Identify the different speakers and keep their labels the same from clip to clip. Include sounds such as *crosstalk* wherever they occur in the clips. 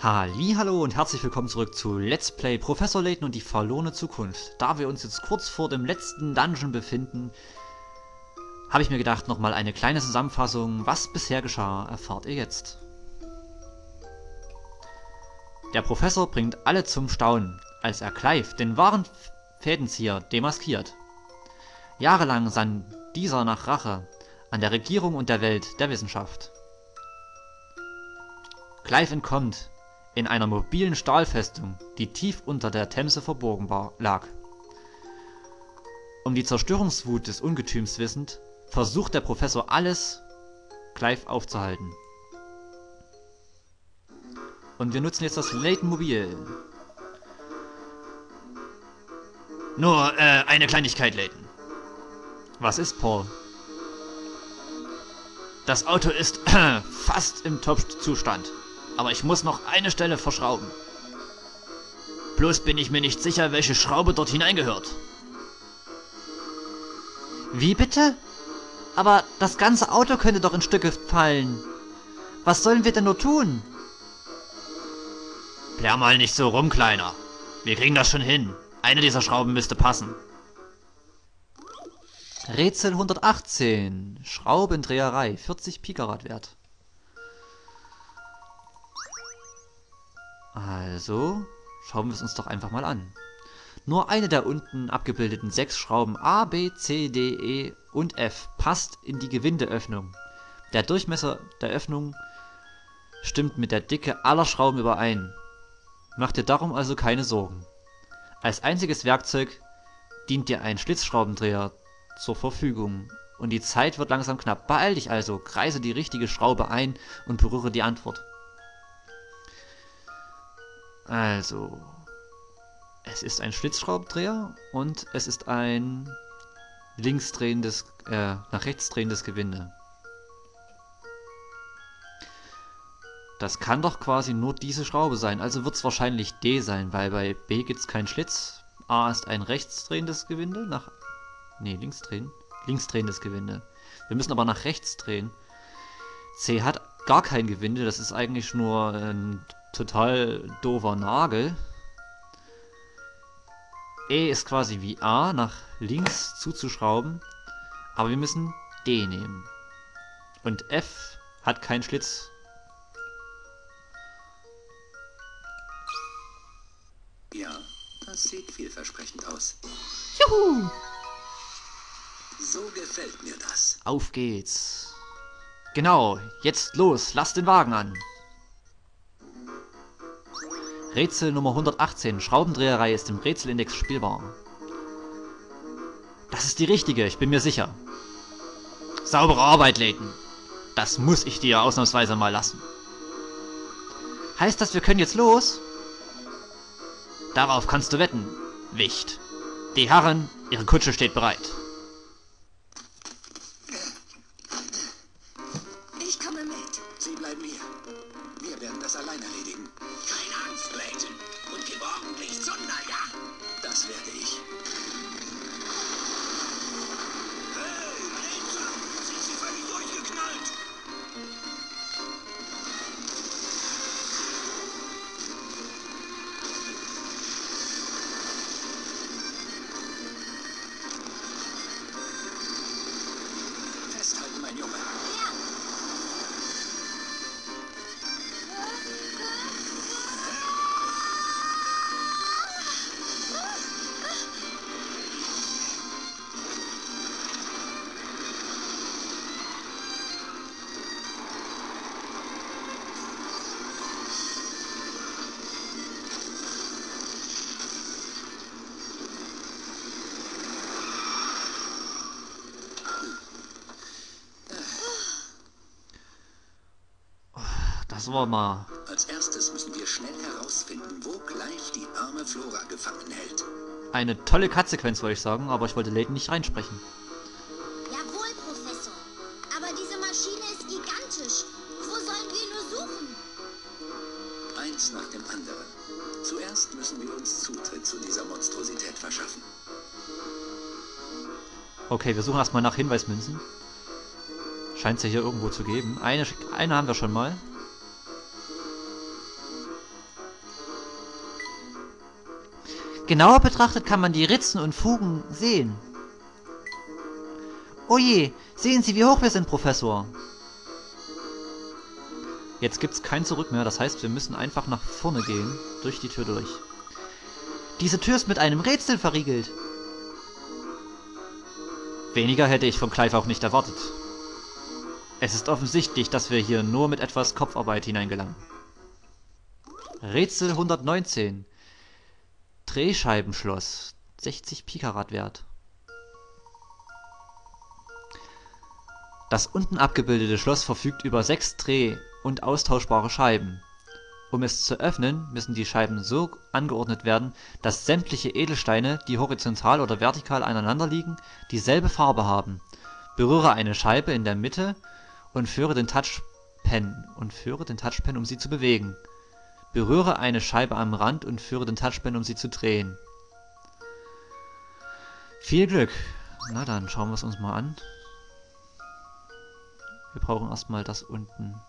Speaker 1: Hallo und herzlich willkommen zurück zu Let's Play Professor Layton und die verlorene Zukunft. Da wir uns jetzt kurz vor dem letzten Dungeon befinden, habe ich mir gedacht, nochmal eine kleine Zusammenfassung, was bisher geschah, erfahrt ihr jetzt. Der Professor bringt alle zum Staunen, als er Clive, den wahren Fädenzieher, demaskiert. Jahrelang sann dieser nach Rache an der Regierung und der Welt der Wissenschaft. Clive entkommt in einer mobilen Stahlfestung, die tief unter der Themse verborgen lag. Um die Zerstörungswut des Ungetüms wissend, versucht der Professor alles, Clive aufzuhalten. Und wir nutzen jetzt das Layton-Mobil. Nur äh, eine Kleinigkeit, Layton. Was ist, Paul? Das Auto ist *clears throat* fast im Top-Zustand aber ich muss noch eine Stelle verschrauben. Bloß bin ich mir nicht sicher, welche Schraube dort hineingehört. Wie bitte? Aber das ganze Auto könnte doch in Stücke fallen. Was sollen wir denn nur tun? Plär mal nicht so rum, Kleiner. Wir kriegen das schon hin. Eine dieser Schrauben müsste passen. Rätsel 118. Schraubendreherei. 40 Pikarat wert. Also, schauen wir es uns doch einfach mal an. Nur eine der unten abgebildeten sechs Schrauben A, B, C, D, E und F passt in die Gewindeöffnung. Der Durchmesser der Öffnung stimmt mit der Dicke aller Schrauben überein. Mach dir darum also keine Sorgen. Als einziges Werkzeug dient dir ein Schlitzschraubendreher zur Verfügung. Und die Zeit wird langsam knapp. Beeil dich also, kreise die richtige Schraube ein und berühre die Antwort. Also, es ist ein Schlitzschraubendreher und es ist ein linksdrehendes, äh, nach rechts drehendes Gewinde. Das kann doch quasi nur diese Schraube sein, also wird es wahrscheinlich D sein, weil bei B gibt es keinen Schlitz. A ist ein rechtsdrehendes Gewinde, nach... Ne, links drehen. Links drehendes Gewinde. Wir müssen aber nach rechts drehen. C hat gar kein Gewinde, das ist eigentlich nur ein total doofer Nagel. E ist quasi wie A nach links zuzuschrauben, aber wir müssen D nehmen. Und F hat keinen Schlitz.
Speaker 2: Ja, das sieht vielversprechend aus.
Speaker 1: Juhu!
Speaker 2: So gefällt mir das.
Speaker 1: Auf geht's. Genau, jetzt los, lass den Wagen an. Rätsel Nummer 118. Schraubendreherei ist im Rätselindex spielbar. Das ist die richtige, ich bin mir sicher. Saubere Arbeit, Layton. Das muss ich dir ausnahmsweise mal lassen. Heißt das, wir können jetzt los? Darauf kannst du wetten, Wicht. Die Herren, ihre Kutsche steht bereit.
Speaker 2: Ich komme mit. Sie bleiben hier. Wir werden das allein erledigen.
Speaker 3: Layton. Und geborgenlich Zunderjagd.
Speaker 2: Das werde ich.
Speaker 1: Das war mal...
Speaker 2: Als erstes müssen wir schnell herausfinden, wo Clive die arme Flora gefangen hält.
Speaker 1: Eine tolle Cut-Sequenz, wollte ich sagen, aber ich wollte Layton nicht reinsprechen.
Speaker 4: Jawohl, Professor. Aber diese Maschine ist gigantisch. Wo sollen wir nur suchen?
Speaker 2: Eins nach dem anderen. Zuerst müssen wir uns Zutritt zu dieser Monstrosität verschaffen.
Speaker 1: Okay, wir suchen erstmal nach Hinweismünzen. Scheint es ja hier irgendwo zu geben. Eine, eine haben wir schon mal. Genauer betrachtet kann man die Ritzen und Fugen sehen. Oh je, sehen Sie, wie hoch wir sind, Professor. Jetzt gibt's kein Zurück mehr, das heißt, wir müssen einfach nach vorne gehen, durch die Tür durch. Diese Tür ist mit einem Rätsel verriegelt. Weniger hätte ich von Clive auch nicht erwartet. Es ist offensichtlich, dass wir hier nur mit etwas Kopfarbeit hineingelangen. Rätsel 119. Drehscheibenschloss. 60 Pikarat wert. Das unten abgebildete Schloss verfügt über sechs dreh- und austauschbare Scheiben. Um es zu öffnen, müssen die Scheiben so angeordnet werden, dass sämtliche Edelsteine, die horizontal oder vertikal aneinander liegen, dieselbe Farbe haben. Berühre eine Scheibe in der Mitte und führe den Touchpen und führe den Touchpen, um sie zu bewegen. Berühre eine Scheibe am Rand und führe den Touchpen, um sie zu drehen. Viel Glück. Na dann, schauen wir es uns mal an. Wir brauchen erstmal das unten.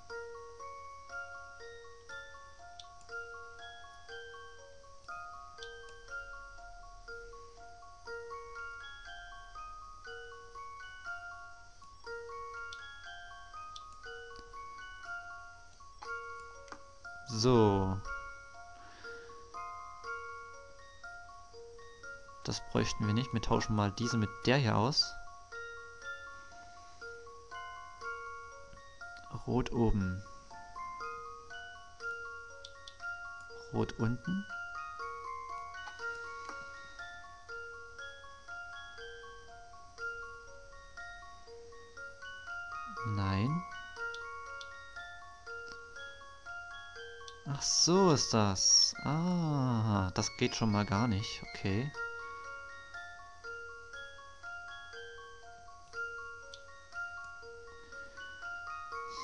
Speaker 1: So. Das bräuchten wir nicht. Wir tauschen mal diese mit der hier aus. Rot oben. Rot unten. Ach so ist das. Ah, das geht schon mal gar nicht. Okay.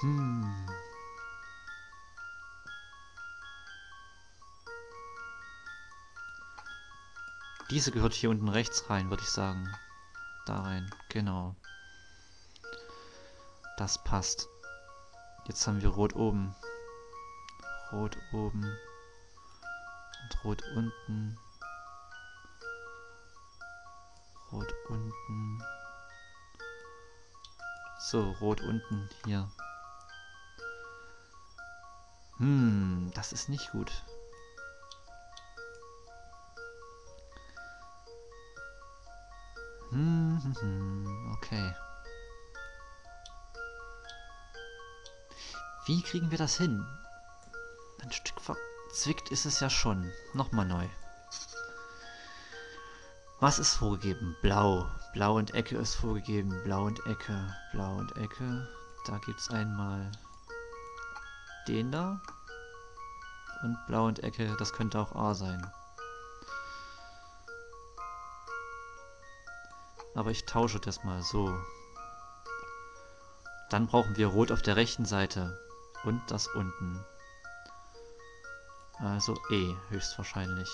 Speaker 1: Hm. Diese gehört hier unten rechts rein, würde ich sagen. Da rein, genau. Das passt. Jetzt haben wir Rot oben. Rot oben. Und Rot unten. Rot unten. So, Rot unten hier. Hm, das ist nicht gut. Hm, hm, hm, okay. Wie kriegen wir das hin? Ein Stück verzwickt ist es ja schon. Nochmal neu. Was ist vorgegeben? Blau. Blau und Ecke ist vorgegeben. Blau und Ecke. Blau und Ecke. Da gibt es einmal den da. Und Blau und Ecke, das könnte auch A sein. Aber ich tausche das mal so. Dann brauchen wir Rot auf der rechten Seite. Und das unten. Also E, höchstwahrscheinlich.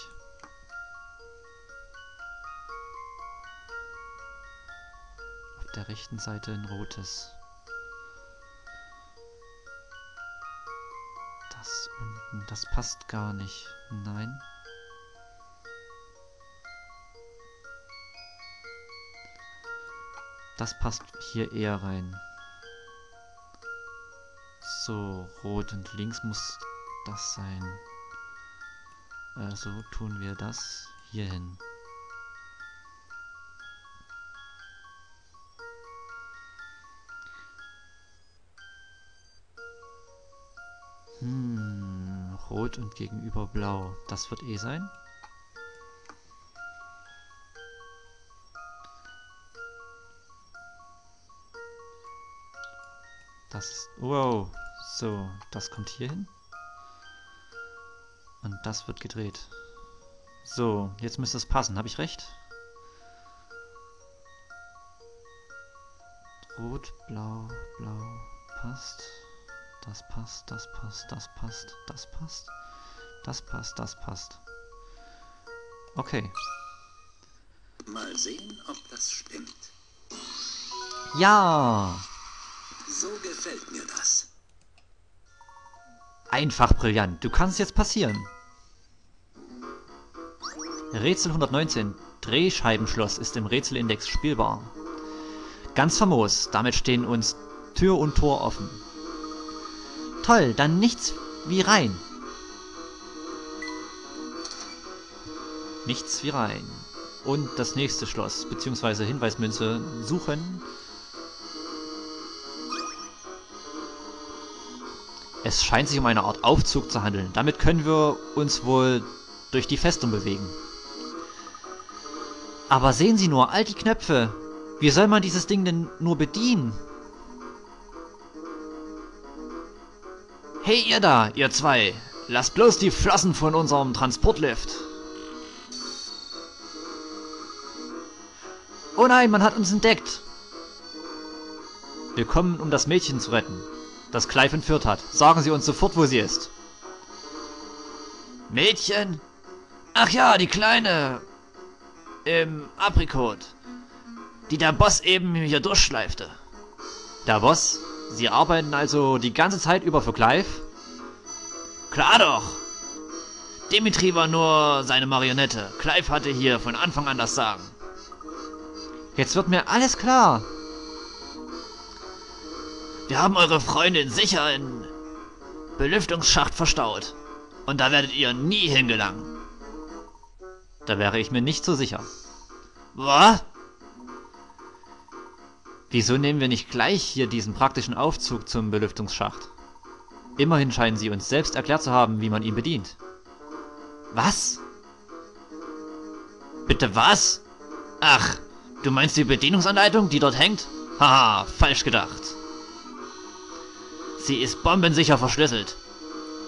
Speaker 1: Auf der rechten Seite ein rotes. Das unten, das passt gar nicht. Nein. Das passt hier eher rein. So, rot und links muss das sein. Also tun wir das hier hin. Hm, rot und gegenüber blau. Das wird eh sein. Das ist... Wow. So, das kommt hier hin. Und das wird gedreht. So, jetzt müsste es passen. Habe ich recht? Rot, blau, blau. Passt. Das passt, das passt, das passt, das passt. Das passt, das passt. Okay.
Speaker 2: Mal sehen, ob das stimmt.
Speaker 1: Ja!
Speaker 2: So gefällt mir das.
Speaker 1: Einfach brillant. Du kannst jetzt passieren. Rätsel 119. Drehscheibenschloss ist im Rätselindex spielbar. Ganz famos, damit stehen uns Tür und Tor offen. Toll, dann nichts wie rein. Nichts wie rein. Und das nächste Schloss, beziehungsweise Hinweismünze suchen. Es scheint sich um eine Art Aufzug zu handeln. Damit können wir uns wohl durch die Festung bewegen. Aber sehen Sie nur, all die Knöpfe. Wie soll man dieses Ding denn nur bedienen? Hey ihr da, ihr zwei. Lasst bloß die Flossen von unserem Transportlift. Oh nein, man hat uns entdeckt. Wir kommen, um das Mädchen zu retten, das Clive entführt hat. Sagen Sie uns sofort, wo sie ist. Mädchen? Ach ja, die Kleine. Im Aprikot. Die der Boss eben hier durchschleifte. Der Boss? Sie arbeiten also die ganze Zeit über für Clive? Klar doch. Dimitri war nur seine Marionette. Clive hatte hier von Anfang an das Sagen. Jetzt wird mir alles klar. Wir haben eure Freundin sicher in Belüftungsschacht verstaut. Und da werdet ihr nie hingelangen. Da wäre ich mir nicht so sicher. Was? Wieso nehmen wir nicht gleich hier diesen praktischen Aufzug zum Belüftungsschacht? Immerhin scheinen sie uns selbst erklärt zu haben, wie man ihn bedient. Was? Bitte was? Ach, du meinst die Bedienungsanleitung, die dort hängt? Haha, falsch gedacht. Sie ist bombensicher verschlüsselt.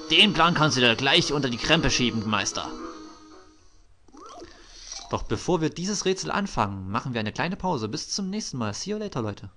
Speaker 1: Den Plan kannst du dir gleich unter die Krempe schieben, Meister. Doch bevor wir dieses Rätsel anfangen, machen wir eine kleine Pause. Bis zum nächsten Mal. See you later, Leute.